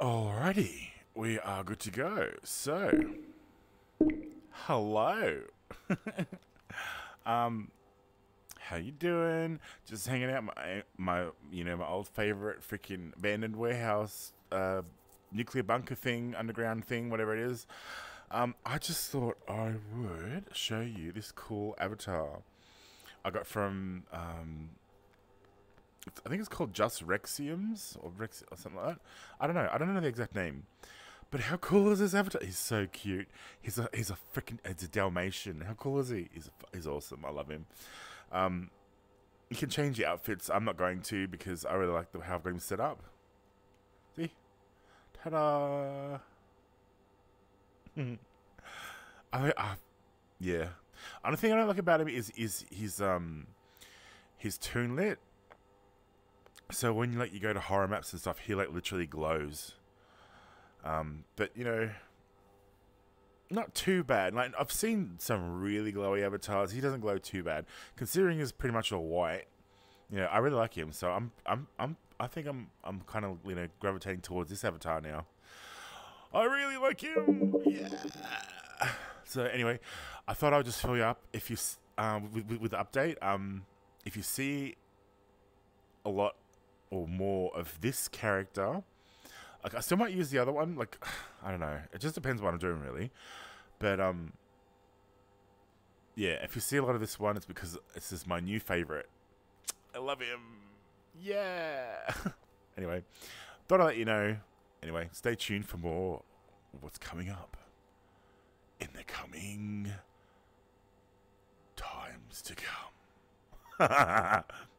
Alrighty, we are good to go. So, hello. um, how you doing? Just hanging out my my you know my old favorite freaking abandoned warehouse, uh, nuclear bunker thing, underground thing, whatever it is. Um, I just thought I would show you this cool avatar I got from um, I think it's called Just Rexiums or Rex or something like that. I don't know. I don't know the exact name. But how cool is this avatar? He's so cute. He's a he's a freaking he's a Dalmatian. How cool is he? He's he's awesome. I love him. Um, you can change your outfits. I'm not going to because I really like the how I've got him set up. See, ta-da! I, I, yeah. Only thing I don't like about him is is his um his Toon Lit so when you like you go to horror maps and stuff, he like literally glows. Um, but you know, not too bad. Like I've seen some really glowy avatars. He doesn't glow too bad, considering he's pretty much all white. You know, I really like him. So I'm I'm I'm I think I'm I'm kind of you know gravitating towards this avatar now. I really like him. Yeah. So anyway, I thought I would just fill you up if you um with, with, with the update. Um, if you see a lot or more of this character. Like I still might use the other one. Like I don't know. It just depends what I'm doing really. But um, yeah. If you see a lot of this one, it's because this is my new favorite. I love him. Yeah. anyway, thought I'd let you know. Anyway, stay tuned for more what's coming up in the coming times to come.